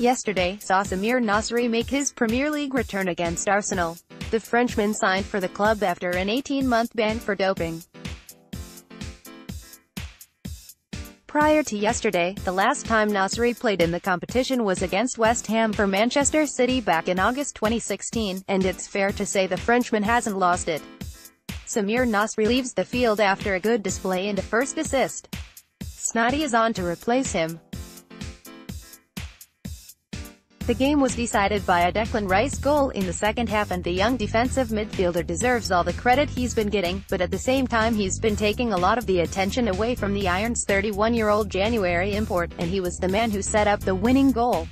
yesterday, saw Samir Nasri make his Premier League return against Arsenal. The Frenchman signed for the club after an 18-month ban for doping. Prior to yesterday, the last time Nasri played in the competition was against West Ham for Manchester City back in August 2016, and it's fair to say the Frenchman hasn't lost it. Samir Nasri leaves the field after a good display and a first assist. Snoddy is on to replace him. The game was decided by a Declan Rice goal in the second half and the young defensive midfielder deserves all the credit he's been getting, but at the same time he's been taking a lot of the attention away from the Irons' 31-year-old January import, and he was the man who set up the winning goal.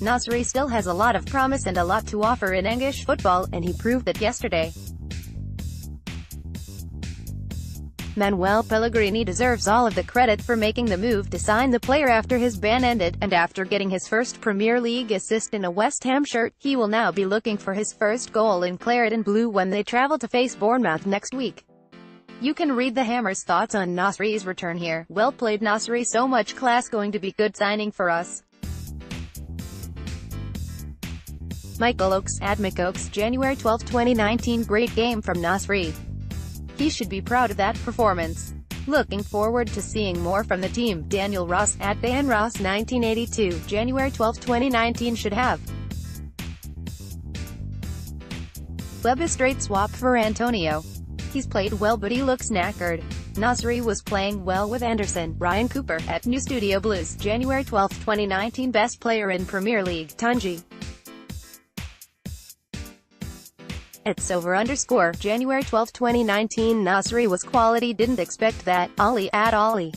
Nasri still has a lot of promise and a lot to offer in English football, and he proved it yesterday. Manuel Pellegrini deserves all of the credit for making the move to sign the player after his ban ended, and after getting his first Premier League assist in a West Ham shirt, he will now be looking for his first goal in claret and blue when they travel to face Bournemouth next week. You can read the Hammers' thoughts on Nasri's return here. Well played Nasri so much class going to be good signing for us. Michael Oakes, Admic Oakes, January 12, 2019 Great game from Nasri. He should be proud of that performance. Looking forward to seeing more from the team. Daniel Ross, at Dan Ross 1982, January 12, 2019 should have. Webb a straight swap for Antonio. He's played well but he looks knackered. Nasri was playing well with Anderson. Ryan Cooper, at New Studio Blues, January 12, 2019 Best Player in Premier League, Tunji. It's over underscore, January 12, 2019 Nasri was quality. Didn't expect that, Ali at Ali.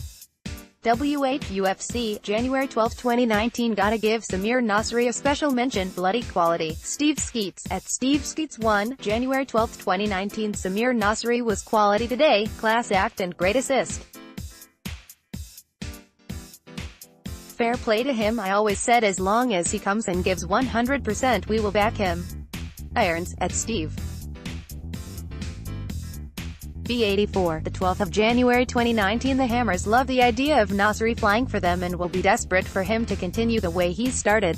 WHUFC, January 12, 2019 Gotta give Samir Nasri a special mention, bloody quality. Steve Skeets, at Steve Skeets 1, January 12, 2019 Samir Nasri was quality today, class act and great assist. Fair play to him. I always said as long as he comes and gives 100% we will back him. Irons, at Steve. B84, the 12th of January 2019 The Hammers love the idea of Nasri flying for them and will be desperate for him to continue the way he started.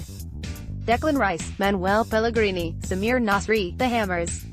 Declan Rice, Manuel Pellegrini, Samir Nasri, The Hammers.